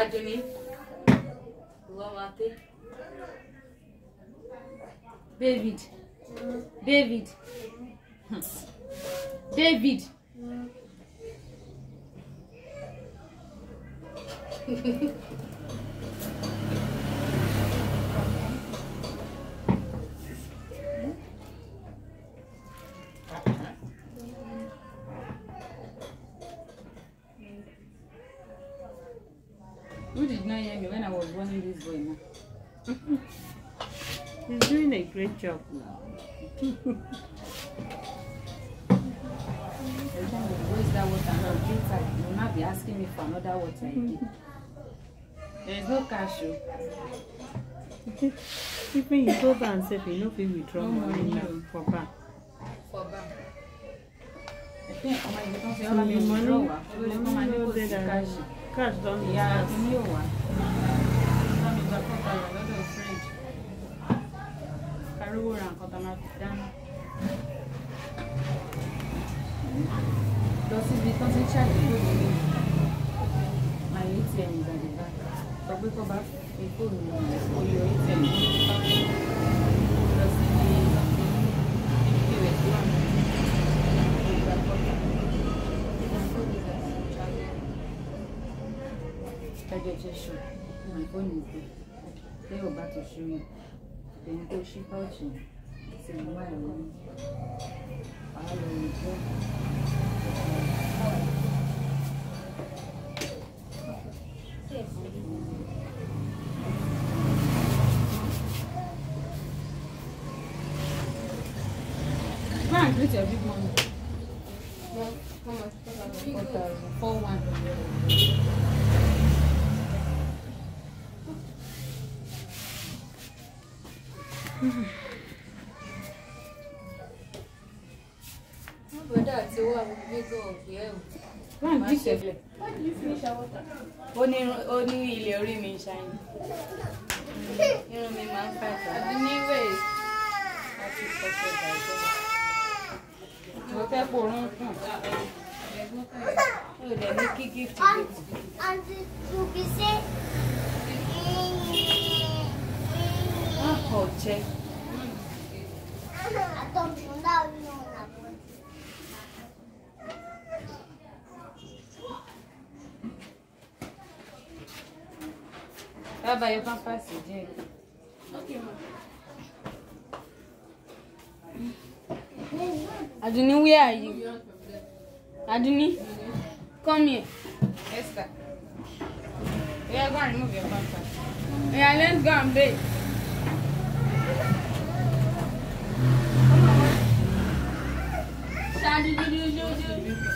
आजुनी Guamate. David. David. David. David. helping this boy now. He's doing a great job now. Every time we waste that water now, you will not be asking me for another water again. There is no cash. Oh. Even you go back and say, you know, we withdraw oh, money now for bank. For bank. Oh, money, ah. money, cash. Cash don't. Yeah, tayọ̀ lọ́dọ̀ friend kárówó ra nǹkan tá a máa fi dáná lọ síbi tó ti ń ṣàgbéyẹ̀wò mi màá téèyàn bá ti ṣú èyí tó ṣí páùchì sí inú ẹ̀ lórí àá lọ Thank you. ṣẹlẹ̀ ó ní ó ní ilé orí mi ń ṣàyìn irun mi máa ń fẹ́ fẹ́ àbí níwèé láti kọ́ṣẹ́ ìdájọ́ mo fẹ́ porún kùn ó dẹ̀ ní kíkí fìdí. Ọkọ̀ jẹ. Bàbá yóò pampasì díẹ̀. Aduni, where are you? Aduni, come here. Esther. We are going to remove your pampers. We are let's go and bathe. Shadu, du, du, du, du.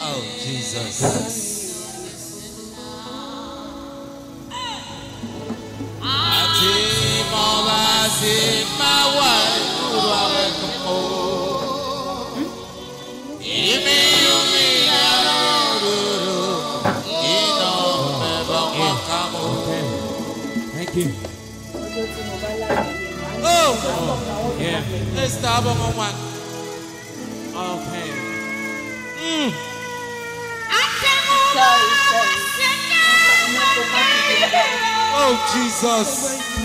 Oh, Jesus. Oh, yeah. Let's stop on one. Okay. Mm. Sorry, sorry. Oh, Jesus.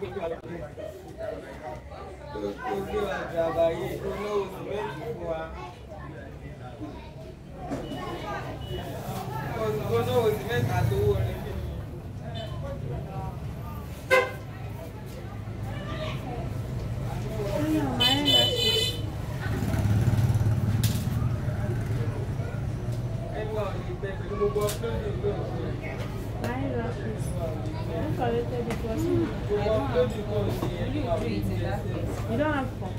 Gbogbo àjàgbá yìí tó lówó sí méjì You don't have four.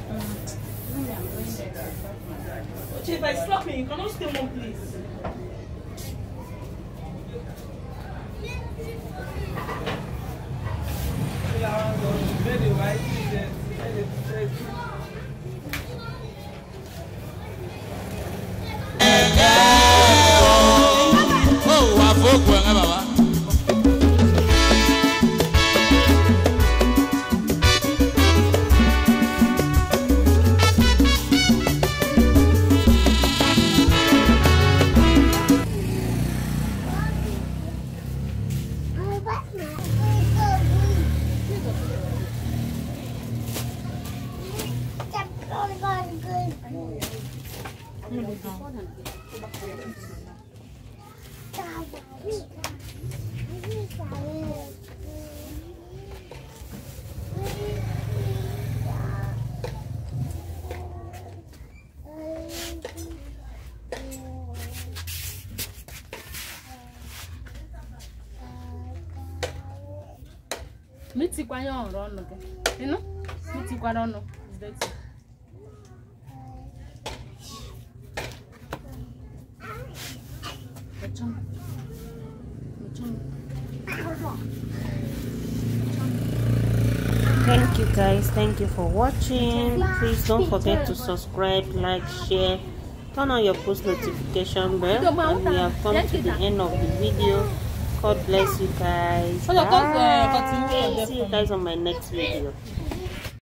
if I slap me. You cannot stay one place. Mechon. Mechon. thank you guys thank you for watching please don't forget to subscribe like share turn on your post notification bell and we have come to the end of the video God bless you guys. Bye. See you guys on my next video.